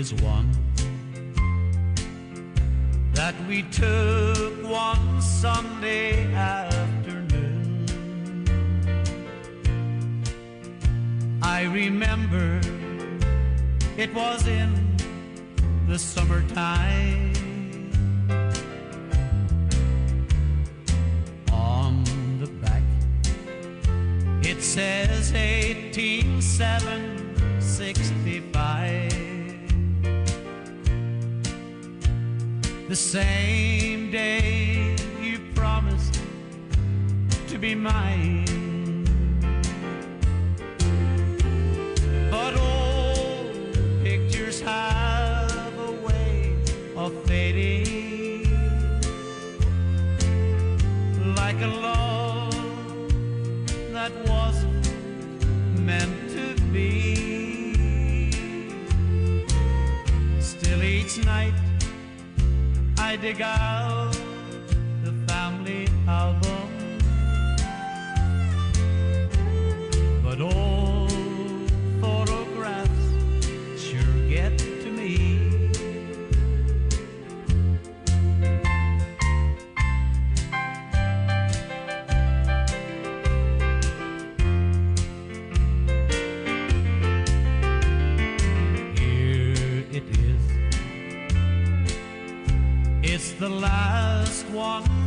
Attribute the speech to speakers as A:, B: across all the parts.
A: is one that we took one Sunday afternoon. I remember it was in the summertime. On the back, it says 1876. The same day you promised to be mine. But old pictures have a way of fading like a love that wasn't meant to be. Still, each night I dig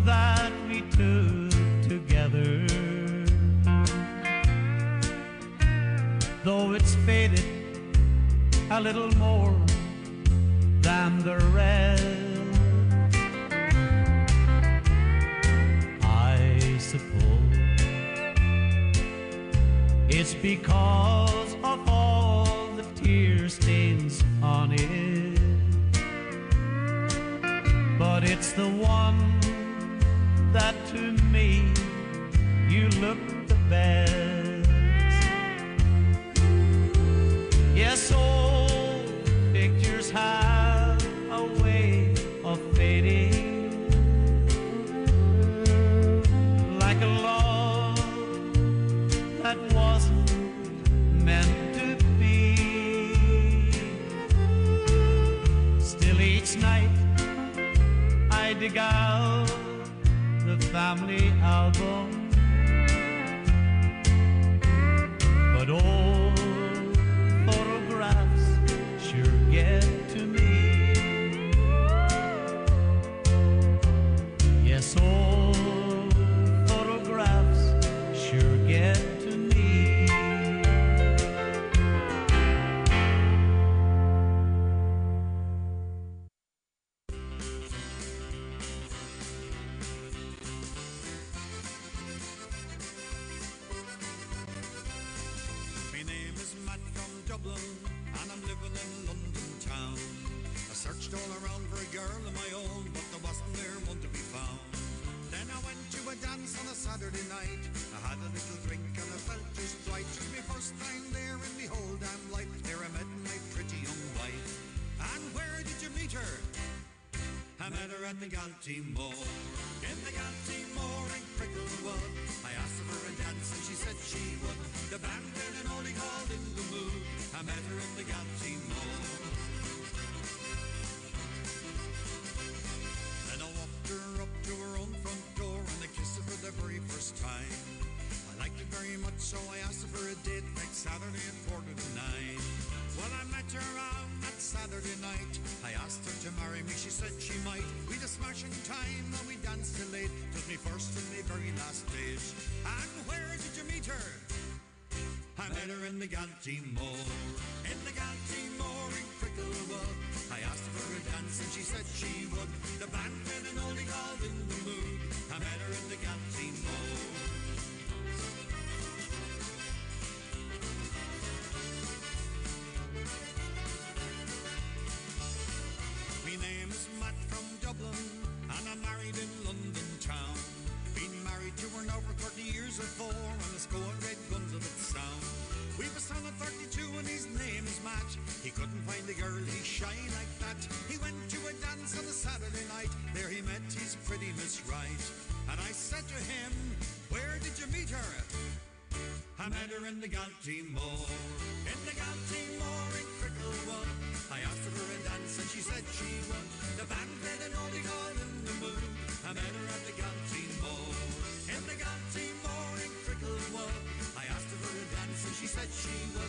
A: that we took together. Though it's faded a little more than the rest. I suppose it's because of all the tear stains on it but it's the one that to me you look the best. Yes, old pictures have a way of fading like a love that wasn't meant to be. Still, each night I dig out the family album. But old
B: And I'm living in London town. I searched all around for a girl of my own, but there wasn't there one to be found. Then I went to a dance on a Saturday night. I had a little drink and I felt just right. Just my first time there in whole damn life. There I met my pretty young wife. And where did you meet her? I met her at the Galtymore. In the Galtymore in I met her in the Galtymore. Then I walked her up to her own front door and I kissed her for the very first time. I liked it very much, so I asked her for a date next Saturday at quarter to nine. Well, I met her on that Saturday night. I asked her to marry me, she said she might. We had a smashing time and we danced till late. Took me first and my very last stage. And where did you meet her? I in the Galtymore. In the Galtymore in Cricklewood. I asked her for a dance and she said she would. The band played an oldie called In the Mood. I met her in the Galtymore. My name is Matt from Dublin, and I'm married in London town. Been married to her now for 30 years or four, and it's going red guns of its sound. We've a son at 32, and his name is Matt. He couldn't find a girl he's shy like that. He went to a dance on a Saturday night. There he met his pretty Miss Right. And I said to him, Where did you meet her? I met her in the Galtymore. In the Galtymore in Cricklewood. I asked her for a dance and she said she would. The band played an oldie called In the Mood. she